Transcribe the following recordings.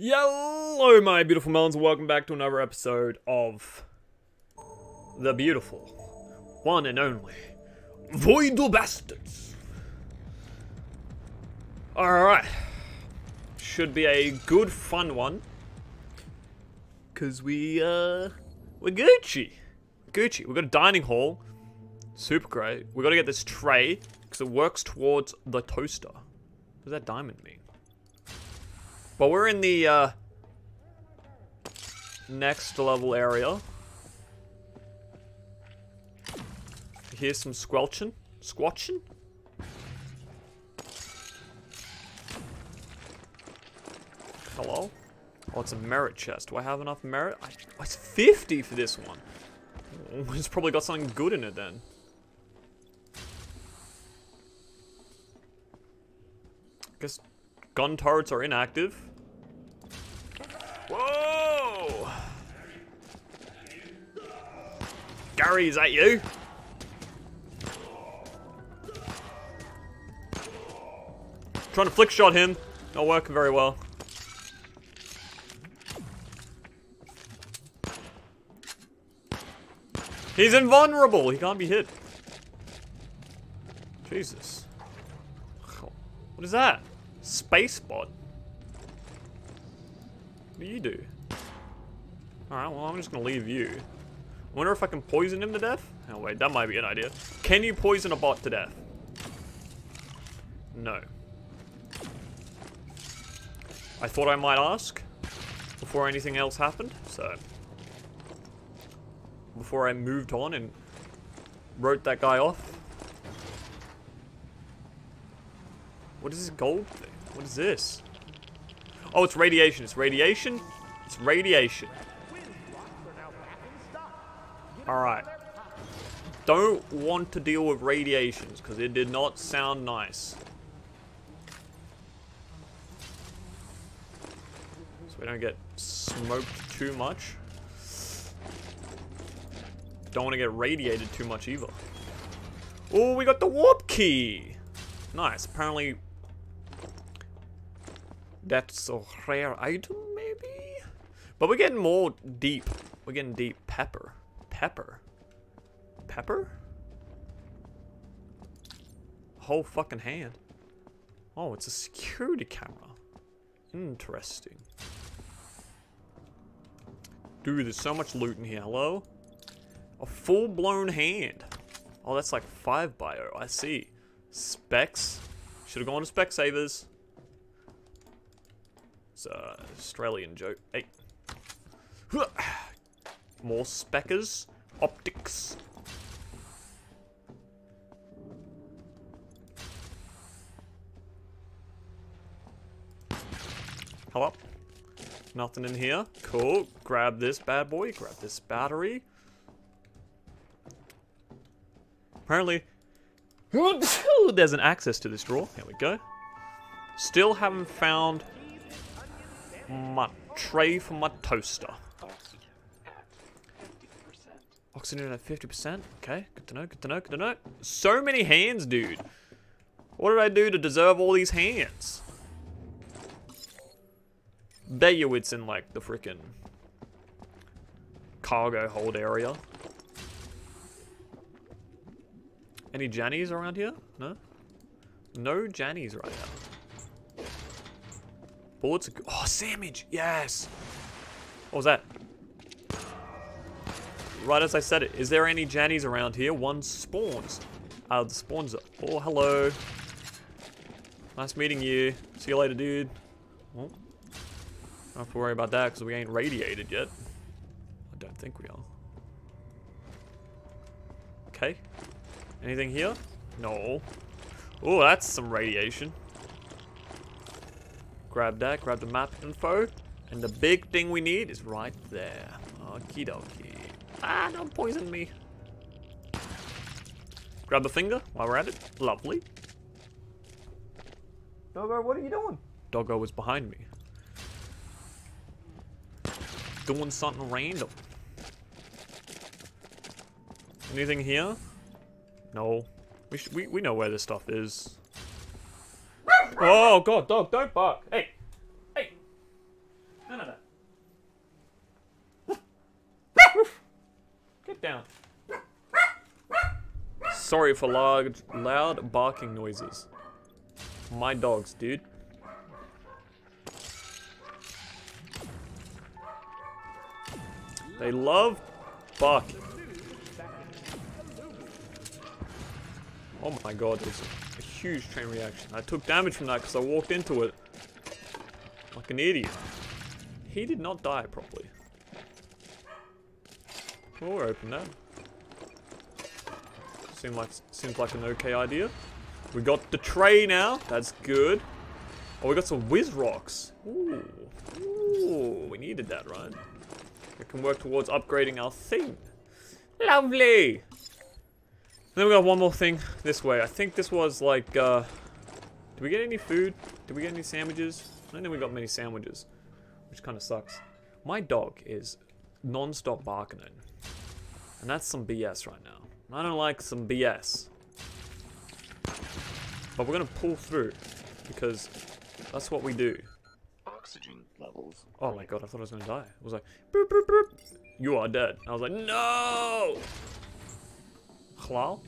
Hello, my beautiful melons. Welcome back to another episode of the beautiful one and only Voidal Bastards. Alright. Should be a good, fun one. Because we, uh, we're Gucci. Gucci. We've got a dining hall. Super great. we got to get this tray because it works towards the toaster. What does that diamond mean? But we're in the uh, next level area. Here's some squelching. Squatching? Hello? Oh, it's a merit chest. Do I have enough merit? I, oh, it's 50 for this one. It's probably got something good in it then. Guess gun turrets are inactive. Is that you? Trying to flick shot him. Not working very well. He's invulnerable. He can't be hit. Jesus. What is that? Space bot. What do you do? Alright, well, I'm just gonna leave you. Wonder if I can poison him to death? Oh, wait, that might be an idea. Can you poison a bot to death? No. I thought I might ask before anything else happened, so... Before I moved on and wrote that guy off. What is this gold thing? What is this? Oh, it's radiation. It's radiation. It's radiation. Alright. Don't want to deal with radiations, because it did not sound nice. So we don't get smoked too much. Don't want to get radiated too much either. Oh, we got the warp key! Nice. Apparently that's a rare item, maybe? But we're getting more deep. We're getting deep. Pepper. Pepper. Pepper? Whole fucking hand. Oh, it's a security camera. Interesting. Dude, there's so much loot in here. Hello? A full-blown hand. Oh, that's like 5 bio. I see. Specs. Should have gone to Specsavers. It's uh, Australian joke. Hey. More speckers. Optics. Hello. Nothing in here. Cool. Grab this bad boy. Grab this battery. Apparently, there's an access to this drawer. Here we go. Still haven't found my tray for my toaster. Oxygen at 50%. Okay, good to know, good to know, good to know. So many hands, dude. What did I do to deserve all these hands? Bet you it's in like the freaking cargo hold area. Any Jannies around here? No? No Jannies right now. Bullets. Oh, sandwich. Yes. What was that? Right as I said it. Is there any Jannies around here? One spawns. Uh, the spawns. Are, oh, hello. Nice meeting you. See you later, dude. Well, don't have to worry about that because we ain't radiated yet. I don't think we are. Okay. Anything here? No. Oh, that's some radiation. Grab that, grab the map info. And the big thing we need is right there. Okie dokie. Ah, don't poison me. Grab the finger while we're at it. Lovely. Doggo, what are you doing? Doggo was behind me. Doing something random. Anything here? No. We, we, we know where this stuff is. Oh god, dog, don't bark. Hey, hey. Down. Sorry for loud, loud barking noises. My dogs, dude. They love barking. Oh my god, there's a huge chain reaction. I took damage from that because I walked into it like an idiot. He did not die properly. Well, we'll open that. Seems like seems like an okay idea. We got the tray now. That's good. Oh, we got some whiz rocks. Ooh. Ooh, we needed that, right? We can work towards upgrading our thing. Lovely. Then we got one more thing this way. I think this was like, uh... Did we get any food? Did we get any sandwiches? I don't think we got many sandwiches. Which kind of sucks. My dog is non-stop barking it. And that's some BS right now. I don't like some BS. But we're gonna pull through. Because that's what we do. Oxygen levels. Oh my god, I thought I was gonna die. I was like, boop, boop, boop. You are dead. I was like, no! Halal?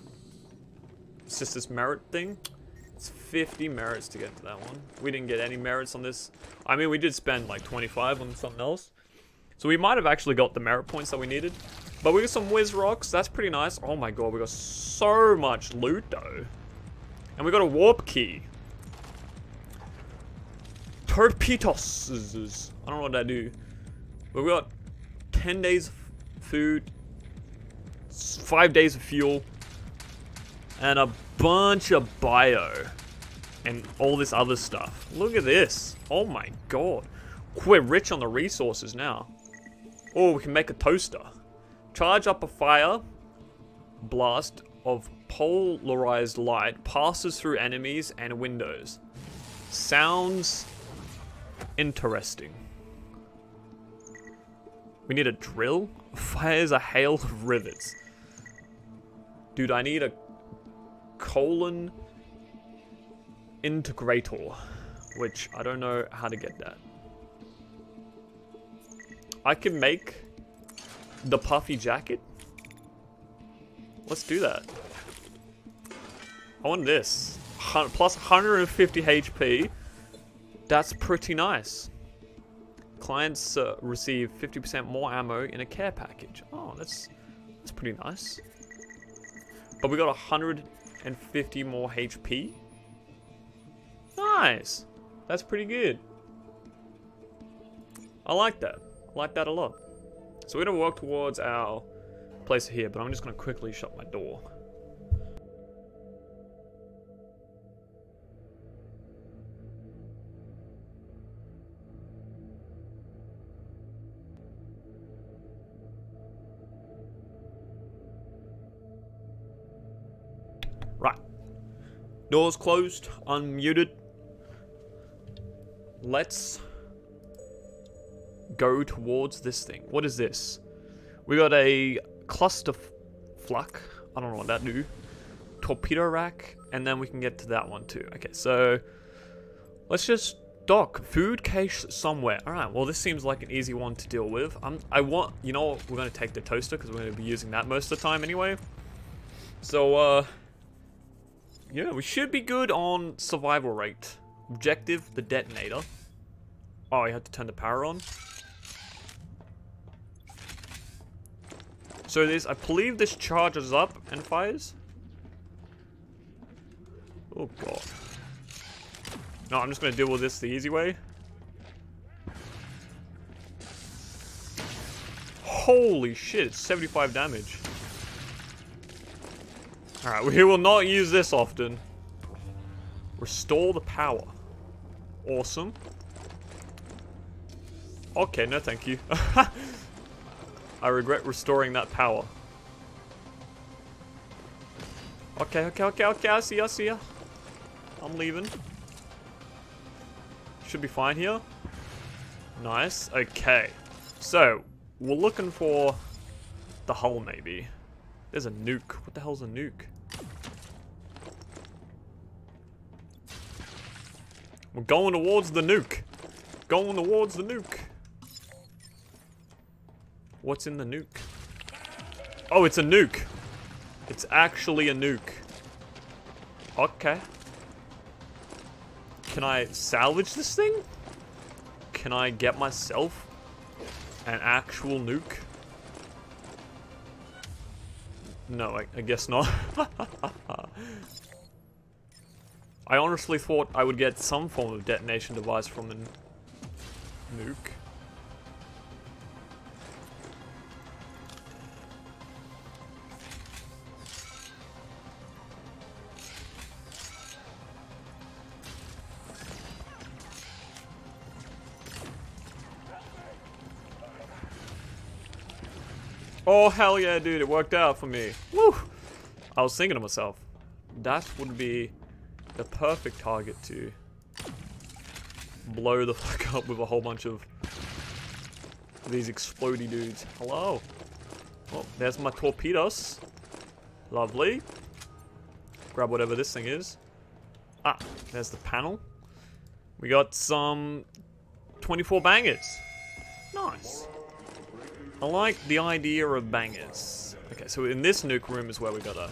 It's just this merit thing. It's 50 merits to get to that one. We didn't get any merits on this. I mean, we did spend like 25 on something else. So we might have actually got the merit points that we needed. But we got some whiz rocks. That's pretty nice. Oh my god, we got so much loot though. And we got a warp key. Torpedos. I don't know what that do. But we got 10 days of food, 5 days of fuel, and a bunch of bio. And all this other stuff. Look at this. Oh my god. We're rich on the resources now. Oh, we can make a toaster. Charge up a fire blast of polarized light passes through enemies and windows. Sounds interesting. We need a drill? Fires a hail of rivets. Dude, I need a colon integrator, which I don't know how to get that. I can make the puffy jacket. Let's do that. I want this. Plus 150 HP. That's pretty nice. Clients uh, receive 50% more ammo in a care package. Oh, that's that's pretty nice. But we got 150 more HP. Nice. That's pretty good. I like that. Like that a lot. So we're to walk towards our place here, but I'm just going to quickly shut my door. Right. Doors closed, unmuted. Let's go towards this thing. What is this? We got a cluster flak. I don't know what that do. Torpedo rack, and then we can get to that one too. Okay, so let's just dock food cache somewhere. All right. Well, this seems like an easy one to deal with. Um, I want, you know, we're gonna take the toaster because we're gonna be using that most of the time anyway. So, uh, yeah, we should be good on survival rate. Objective: the detonator. Oh, you had to turn the power on. So this, I believe this charges up and fires. Oh god. No, I'm just gonna deal with this the easy way. Holy shit, it's 75 damage. Alright, we will not use this often. Restore the power. Awesome. Okay, no thank you. I regret restoring that power. Okay, okay, okay, okay, I see ya, I see ya. I'm leaving. Should be fine here. Nice, okay. So, we're looking for the hull maybe. There's a nuke. What the hell's a nuke? We're going towards the nuke. Going towards the nuke. What's in the nuke? Oh, it's a nuke. It's actually a nuke. Okay. Can I salvage this thing? Can I get myself an actual nuke? No, I, I guess not. I honestly thought I would get some form of detonation device from a nuke. Oh, hell yeah, dude. It worked out for me. Woo! I was thinking to myself, that would be the perfect target to blow the fuck up with a whole bunch of these explody dudes. Hello. Oh, there's my torpedoes. Lovely. Grab whatever this thing is. Ah, there's the panel. We got some 24 bangers. Nice. I like the idea of bangers. Okay, so in this nuke room is where we gotta...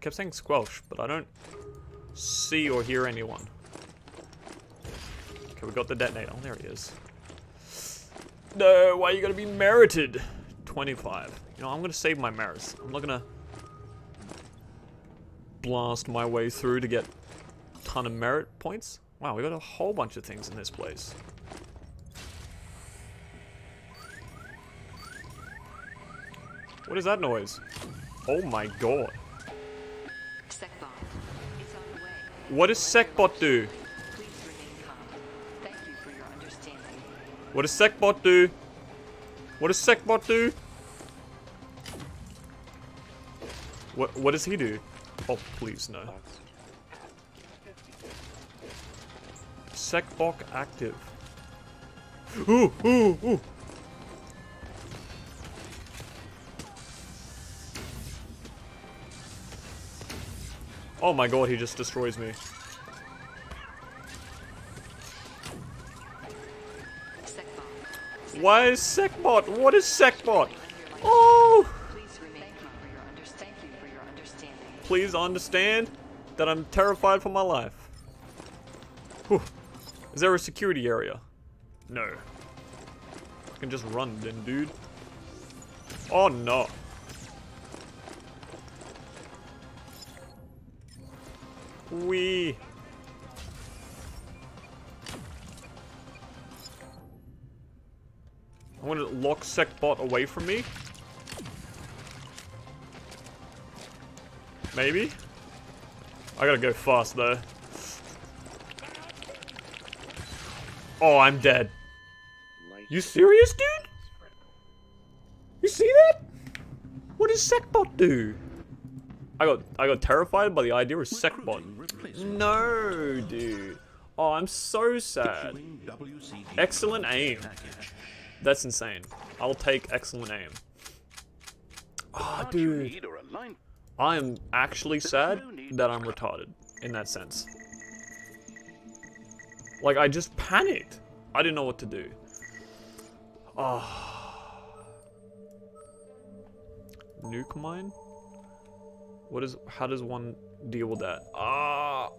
kept saying squelch, but I don't see or hear anyone. Okay, we got the detonator. Oh, there he is. No, why you gonna be merited? 25. You know, I'm gonna save my merits. I'm not gonna blast my way through to get a ton of merit points. Wow, we got a whole bunch of things in this place. What is that noise? Oh my god. Secbot is on the way. What does SecBot do? Please remain calm. Thank you for your understanding. What does SecBot do? What does SecBot do? What what does he do? Oh, please no. SecBot active. Ooh, ooh, ooh. Oh my god, he just destroys me. Why is SecBot? What is SecBot? Oh! Please remain calm for your under- Thank you for your understanding. Please understand that I'm terrified for my life. Whew. Is there a security area? No. I can just run then, dude. Oh no. Wee. I want to lock SecBot away from me. Maybe? I gotta go fast though. Oh, I'm dead. You serious, dude? You see that? What does SecBot do? I got I got terrified by the idea of SecBot. No, dude. Oh, I'm so sad. Excellent aim. That's insane. I'll take excellent aim. Oh, dude. Need or a line I am actually sad that I'm retarded in that sense. Like, I just panicked. I didn't know what to do. Oh. Nuke mine? What is, how does one deal with that? Ah,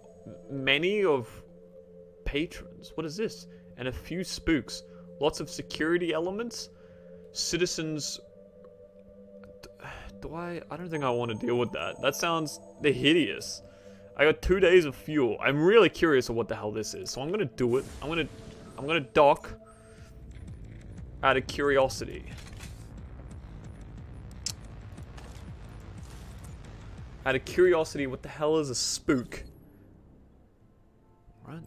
many of patrons. What is this? And a few spooks. Lots of security elements. Citizens do I? I don't think I want to deal with that. That sounds hideous. I got two days of fuel. I'm really curious of what the hell this is, so I'm gonna do it. I'm gonna, I'm gonna dock out of curiosity. Out of curiosity, what the hell is a spook? Right.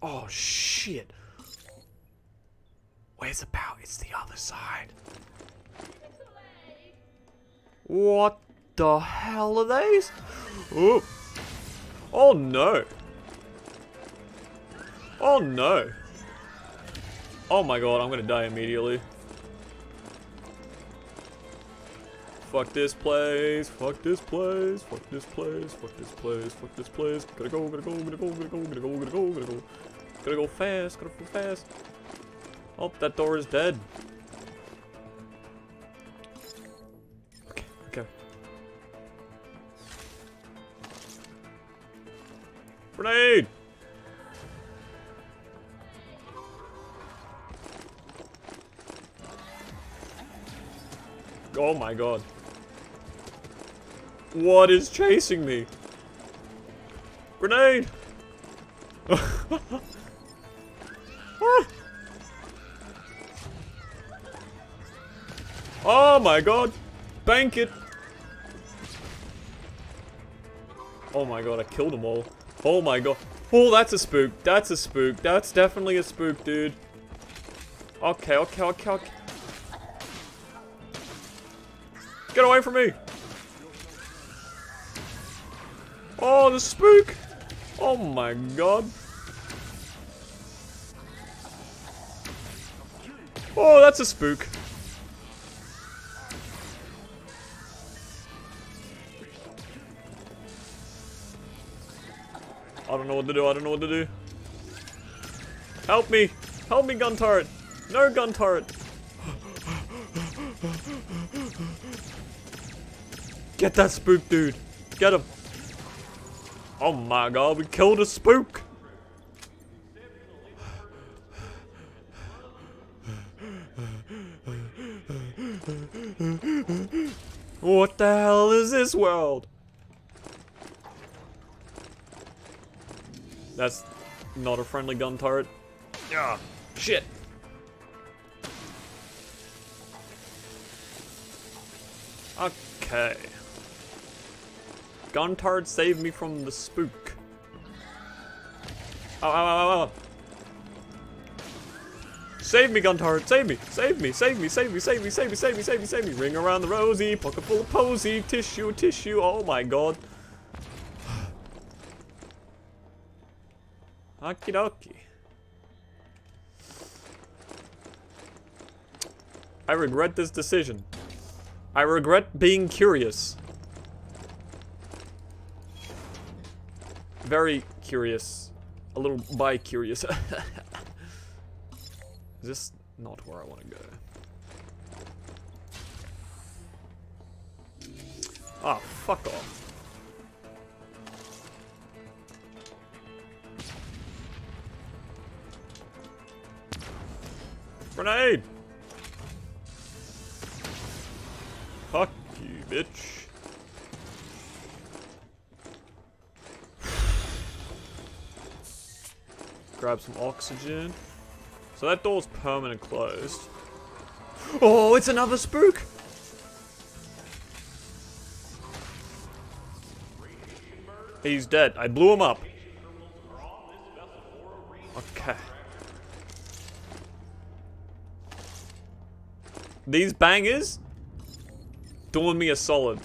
Oh shit. Where's the power? It's the other side. What the hell are these? Oh. Oh no. Oh no. Oh my god, I'm gonna die immediately. Fuck this place, fuck this place, fuck this place, fuck this place, fuck this place. Gotta go, gotta go, gotta go, gotta go, gotta go, gotta go, gotta go. Gotta go fast. Gotta go fast. Oh, that door is dead. Grenade! Oh my god. What is chasing me? Grenade! Ah! Oh my god! Bank it! Oh my god, I killed them all. Oh my god. Oh, that's a spook. That's a spook. That's definitely a spook, dude. Okay, okay, okay, okay. Get away from me! Oh, the spook! Oh my god. Oh, that's a spook. I don't know what to do, I don't know what to do. Help me! Help me, gun turret! No gun turret! Get that spook, dude! Get him! Oh my god, we killed a spook! What the hell is this world? That's not a friendly gun turret. Ah, shit. Okay. Gun turret saved me from the spook. Oh, oh, oh, oh. Save me, gun turret, save me, save me, save me, save me, save me, save me, save me, save me, save me. Ring around the rosy, pocket full of posy, tissue, tissue, oh my god. Okie dokie. I regret this decision. I regret being curious. Very curious. A little bi-curious. Is this not where I want to go? Ah, fuck off. Grenade! Fuck you, bitch. Grab some oxygen. So that door's permanent closed. Oh, it's another spook! He's dead. I blew him up. Okay. These bangers doing me a solid.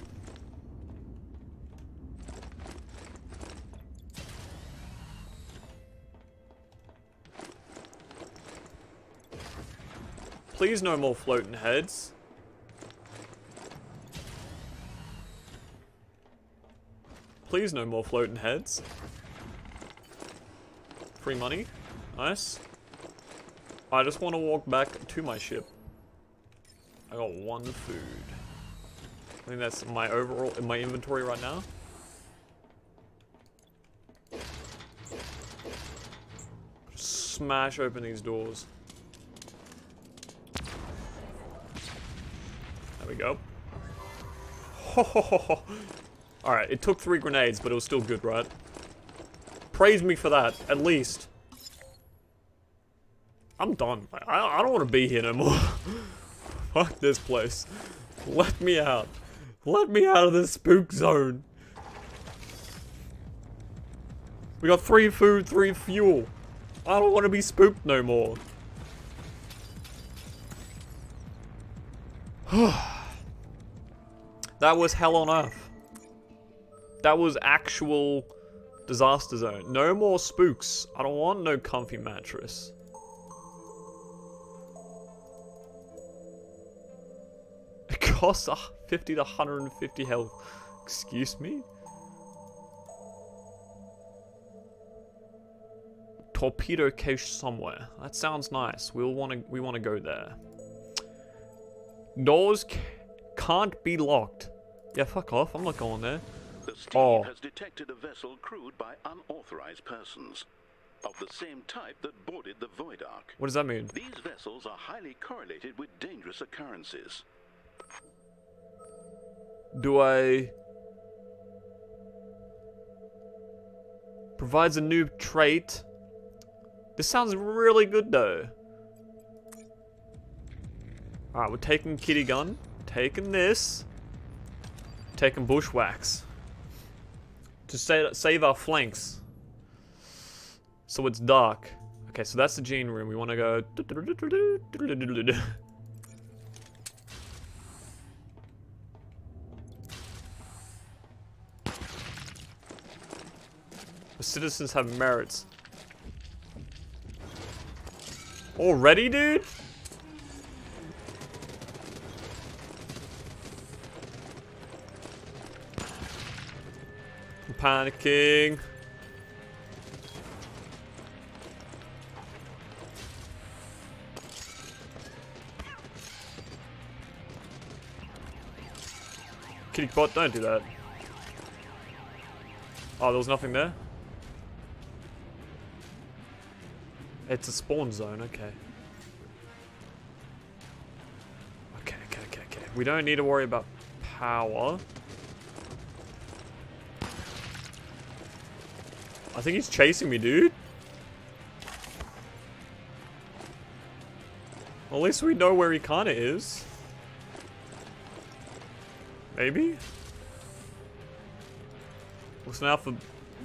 Please no more floating heads. Please no more floating heads. Free money. Nice. I just want to walk back to my ship. I got one food. I think that's my overall in my inventory right now. Smash open these doors. There we go. Alright, it took three grenades, but it was still good, right? Praise me for that, at least. I'm done. I, I don't want to be here no more. Fuck this place. Let me out. Let me out of this spook zone. We got three food, three fuel. I don't want to be spooked no more. that was hell on earth. That was actual disaster zone. No more spooks. I don't want no comfy mattress. Costs 50 to 150 health. Excuse me? torpedo cache somewhere. That sounds nice. We'll want to we want to go there. Doors c- can't be locked. Yeah, fuck off. I'm not going there. The Steve Oh. has detected a vessel crewed by unauthorized persons of the same type that boarded the Void Ark. What does that mean? These vessels are highly correlated with dangerous occurrences. Do I... Provides a new trait. This sounds really good though. Alright, we're taking kitty gun. Taking this. Taking bushwhacks. To sa save our flanks. So it's dark. Okay, so that's the gene room. We want to go... The citizens have merits. Already, dude? I'm panicking. Kitty bot, don't do that. Oh, there was nothing there? It's a spawn zone, okay. Okay, okay, okay, okay. We don't need to worry about power. I think he's chasing me, dude. At least we know where he kinda is. Maybe? Listen out for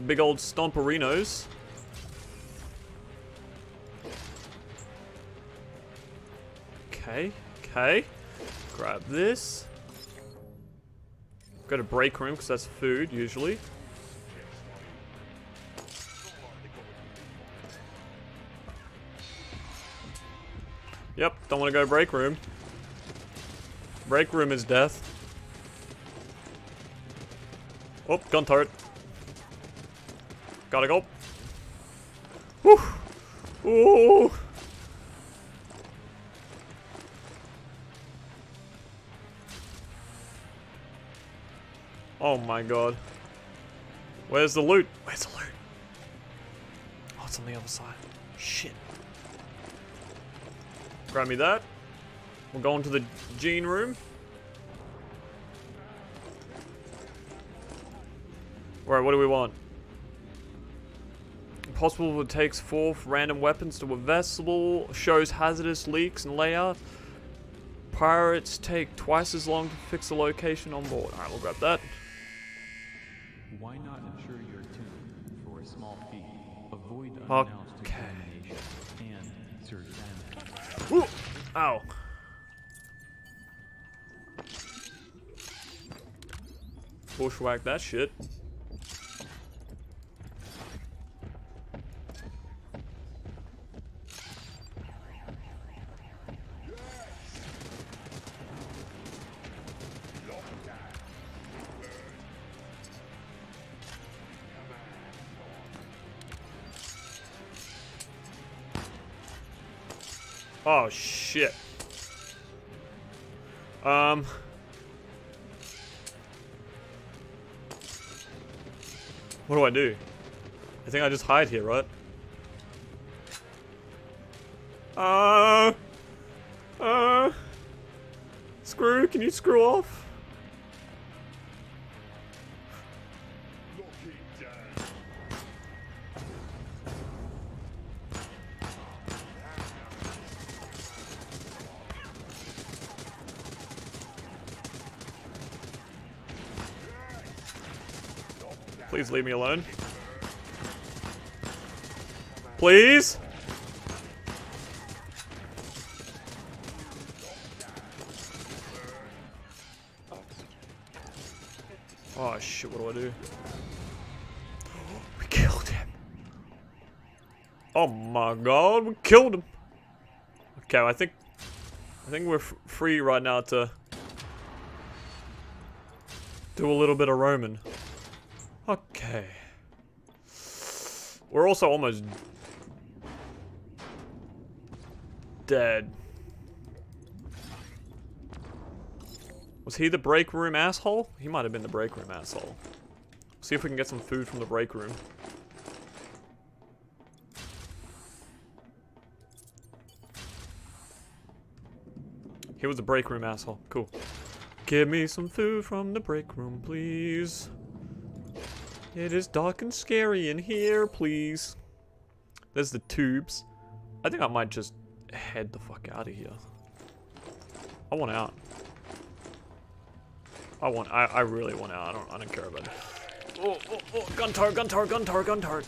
big old stomperinos. Okay, okay. Grab this. Go to break room because that's food usually. Yep, don't want to go break room. Break room is death. Oh, gun turret. Gotta go. Whew. Ooh. Oh my god. Where's the loot? Where's the loot? Oh, it's on the other side. Shit. Grab me that. We'll go into the gene room. Alright, what do we want? Possible it takes forth random weapons to a vessel, shows hazardous leaks and layout. Pirates take twice as long to fix the location on board. Alright, we'll grab that. Okay. Ooh! Ow. Bushwhack that shit. Oh shit. Um. What do I do? I think I just hide here, right? Uh. Uh. Screw, can you screw off? Please leave me alone. Please? Oh shit, what do I do? We killed him. Oh my god, we killed him. Okay, I think I think we're free right now to do a little bit of roaming. Okay. We're also almost dead. Was he the break room asshole? He might have been the break room asshole. See if we can get some food from the break room. He was the break room asshole. Cool. Give me some food from the break room, please. It is dark and scary in here, please. There's the tubes. I think I might just head the fuck out of here. I want out. I want, I, I really want out. I don't, I don't care about it. Oh, oh, oh, gun turret, gun turret, gun turret, gun turret.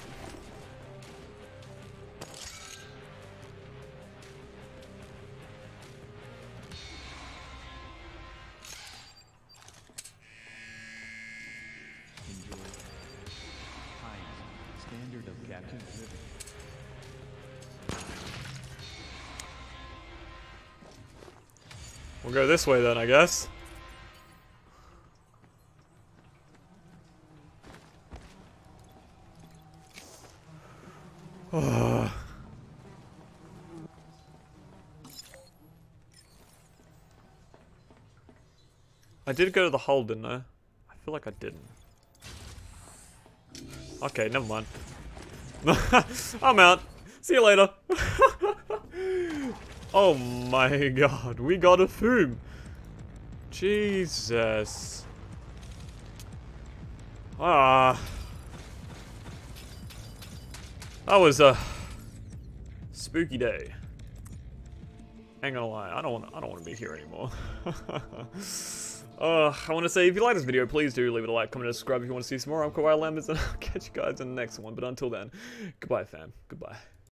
Go this way then, I guess. I did go to the hole, didn't I? I feel like I didn't. Okay, never mind. I'm out. See you later. oh my god, we got a foom. Jesus. Ah. That was a spooky day. Ain't gonna lie, I don't want I don't want to be here anymore. uh, I want to say if you like this video, please do leave it a like, comment, and subscribe if you want to see some more. I'm Kawaii Lemons, and I'll catch you guys in the next one. But until then, goodbye, fam. Goodbye.